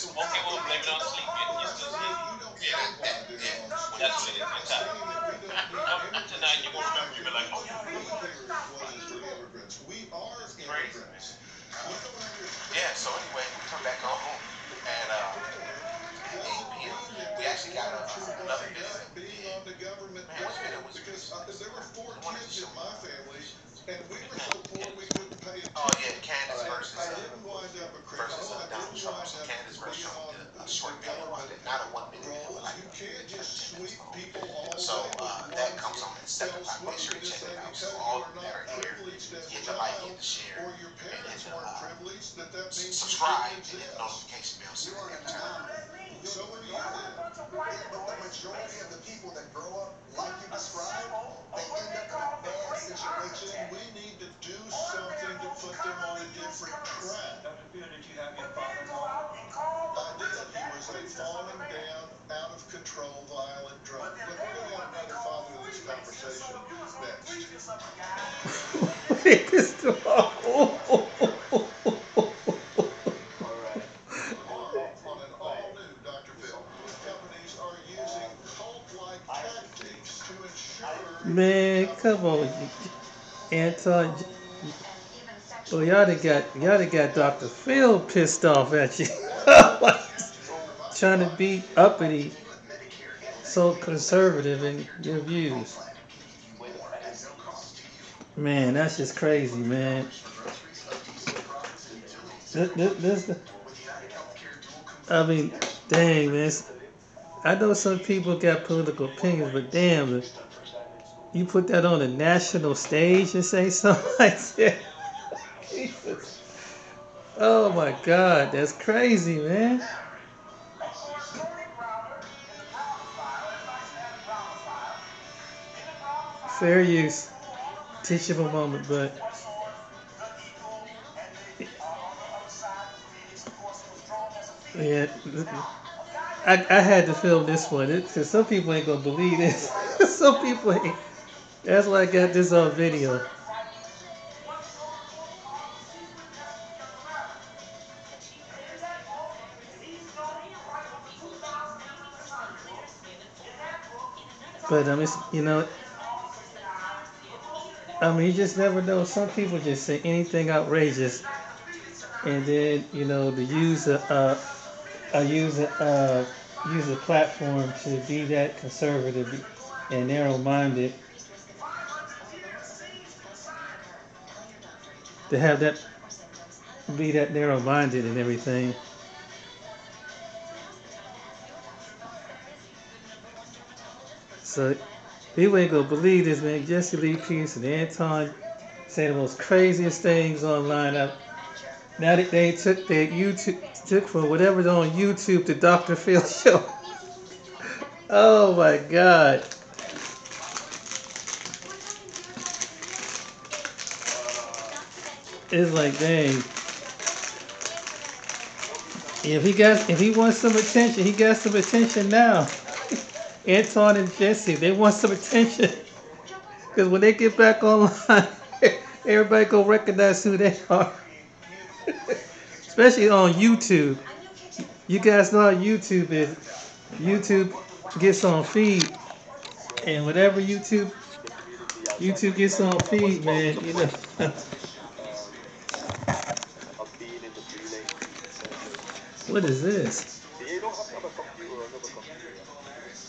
just okay. Well, blame it on sleep. You, you still sleep. Yeah, yeah. That's what it is. Good time. Tonight you gonna remember. You be like, oh, Crazy. Yeah. So anyway, we come back on home and uh, 8 p.m. We actually got uh, another video. Man, which video was Because uh, there were four The one that kids in my family, and we were so poor we couldn't pay Oh yeah, Candace versus I uh, didn't wind up a versus criminal. Did a short video not a one minute video, but like a can't 10 sweep minutes long. So uh, that comes on at seven o'clock. Make sure you check it out. So all that are here, hit the like, hit the share, and uh, that that subscribe and hit the notification bell so you every time. So are you. But the majority of the people that grow up like you described, they end up in a bad situation. We need to do control, violent drunk. But we're going to have another father in this conversation next. Pissed off. On an all-new Dr. Phil, companies are using cult-like tactics to ensure. Man, come on, Anton. Well, y'all done got y'all done got Dr. Phil pissed off at you. Trying to be uppity, so conservative in your views. Man, that's just crazy, man. This, this, this, I mean, dang, man. I know some people got political opinions, but damn, you put that on a national stage and say something like that. Jesus. Oh my God, that's crazy, man. Fair use, teachable moment, but yeah, I, I had to film this one because some people ain't gonna believe this. some people ain't. That's why I got this on video. But um, I mean, you know, I mean, you just never know. Some people just say anything outrageous, and then you know, to use a, uh, a use a, uh, use a platform to be that conservative and narrow-minded, to have that be that narrow-minded and everything. So people ain't gonna believe this, man. Jesse Lee Pearce and Anton say the most craziest things online. I, now that they took their YouTube took from whatever's on YouTube to Dr. Phil show. oh my God. It's like dang. If he got if he wants some attention, he got some attention now. Anton and Jesse, they want some attention. Because when they get back online, everybody gonna recognize who they are. Especially on YouTube. You guys know how YouTube is. YouTube gets on feed. And whatever YouTube YouTube gets on feed, man, you know. what is this?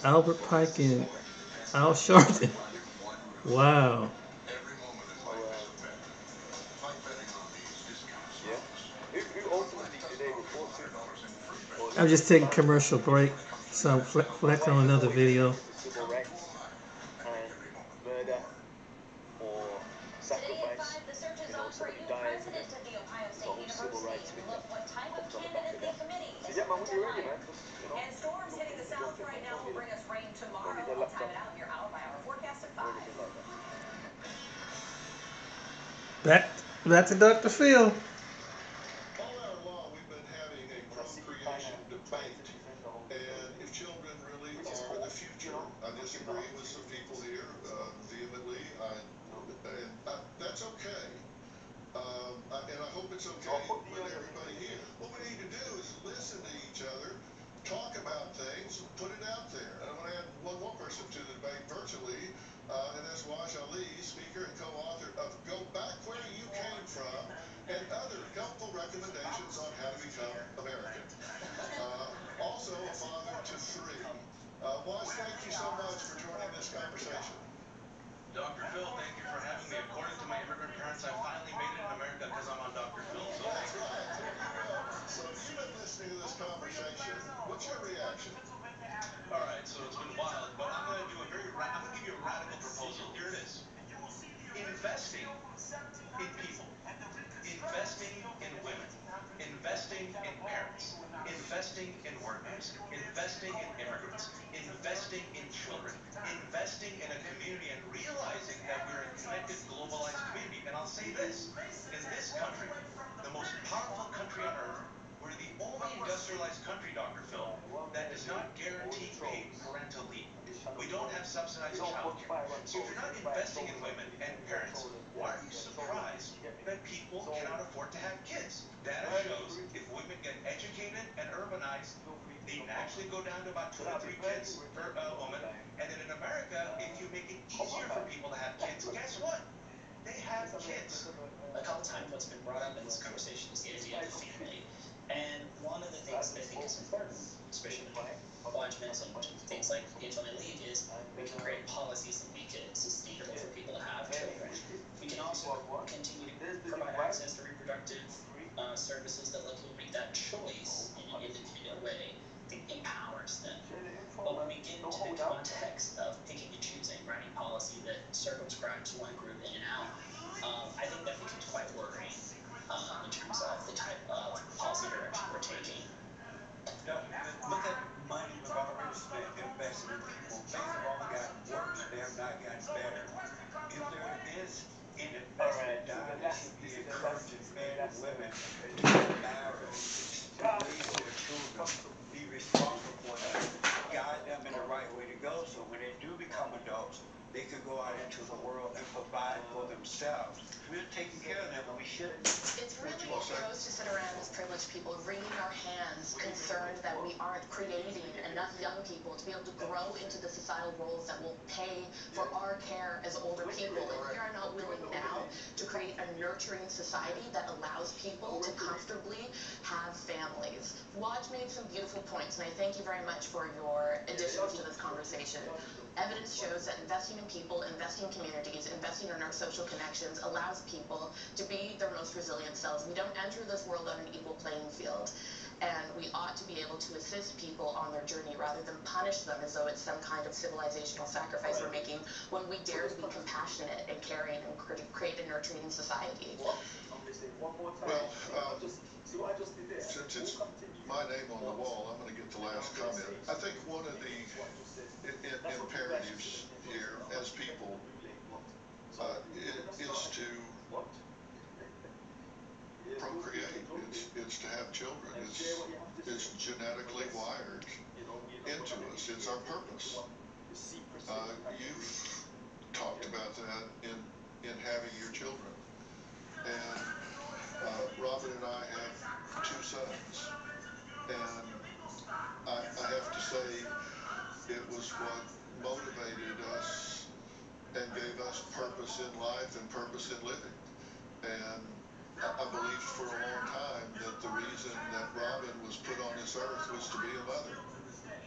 Albert Pike and Al Sharpton. Wow. Yeah. Who, who ultimately do they report to? Or I'm just taking commercial break, so I'm fle- flexing on another video. Civil rights and murder or sacrifice? the search is You know, on for a somebody new dies president of the Ohio the State whole civil rights University. We movement look what type of comes on the back candidate of the that. committee So is yeah, man, going when to you're ready, hire. man, just, you know, And storms hitting the south right now will bring us rain tomorrow. We'll time it out in your hour by hour forecast at 5. that. Back, back to Dr. Phil. All hour long, we've been having a procreation debate, and if children really are the future. I disagree with some people here uh, vehemently, I, and I, that's okay. Um, I- and I hope it's okay with everybody here. What we need to do is listen to each talk about things, put it out there. And I'm going to add one more person to the debate virtually, uh, and that's Waj Ali, speaker and co-author of Go Back Where You Came From and other helpful recommendations on how to become American. Uh, also a father to three. Uh, Waj, thank you so much for joining this conversation. Dr. Phil, thank you for having me. According to my immigrant parents, I finally made it in America because I'm on Dr. Phil. So investing in workers, investing in immigrants, investing in children, investing in a community and realizing that we're a connected, globalized community. And I'll say this, in this country, the most powerful country on earth, we're the only industrialized country, Dr. Phil, that does not guarantee paid parental leave. We don't have subsidized childcare. So if you're not investing in women and parents, why are you surprised that people cannot afford to have kids? Data shows if women get educated and urbanized, they actually go down to about two to three kids per uh, woman. And then in America, if you make it easier for people to have kids, guess what? They have kids. a couple times what's been brought up in this conversation is the idea of the family. One of the things that I think is important, especially with Waj mentioned things like paid family leave, is we can create policies that make it sustainable for people to have children. We can also continue to provide access to reproductive uh, services that let people make that choice in an independent way that empowers them. But when we get into the context of picking and choosing, writing policy that circumscribes one group in and out, um, I think that becomes quite worrying um, in terms of the type of policy direction we're taking. Look at money we've already in people. Things have all gotten worse. They have not gotten better. If there is an investment done, it should be encouraging men and women to marry, to raise their children, be responsible for them, guide them in the right way to go. So when they do become adults, they could go out into the world and provide for themselves. We're taking care of them, and we shouldn't. It's really gross to sit around as privileged people wringing our hands, concerned that we aren't creating enough young people to be able to grow into the societal roles that will pay for our care as older people. And we are not willing now to create a nurturing society that allows people to comfortably Waj made some beautiful points, and I thank you very much for your additions to this conversation. Evidence shows that investing in people, investing in communities, investing in our social connections allows people to be their most resilient selves. We don't enter this world on an equal playing field. And we ought to be able to assist people on their journey rather than punish them as though it's some kind of civilizational sacrifice we're making when we dare to be compassionate and caring and create a nurturing society. Well, um, since it's my name on the wall, I'm going to get the last comment. I think one of the imperatives here as people uh, is to procreate. It's, it's to have children. It's, it's genetically wired into us. It's our purpose. Uh, you've talked about that in, in having your children. And And I, I have to say, it was what motivated us and gave us purpose in life and purpose in living. And I believed for a long time that the reason that Robin was put on this earth was to be a mother.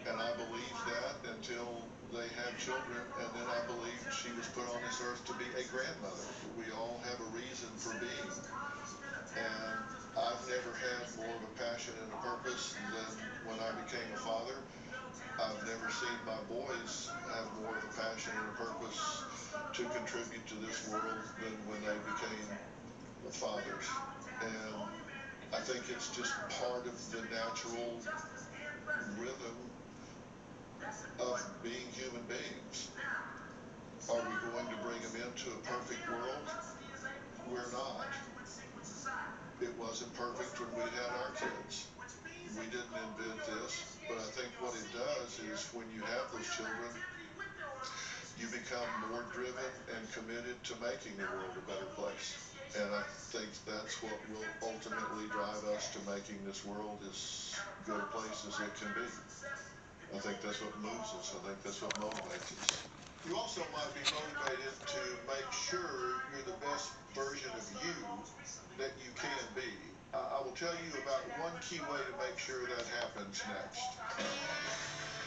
And I believed that until they had children, and then I believed she was put on this earth to be a grandmother. We all have a reason for being. And I've never had more of a passion and a purpose than when I became a father. I've never seen my boys have more of a passion and a purpose to contribute to this world than when they became fathers. And I think it's just part of the natural rhythm of being human beings. Are we going to bring them into a perfect world? We're not. It wasn't perfect when we had our kids. We didn't invent this, but I think what it does is when you have those children, you become more driven and committed to making the world a better place. And I think that's what will ultimately drive us to making this world as good a place as it can be. I think that's what moves us. I think that's what motivates us. You also might be motivated to make sure you're the best version of you that you can be. I will tell you about one key way to make sure that happens next.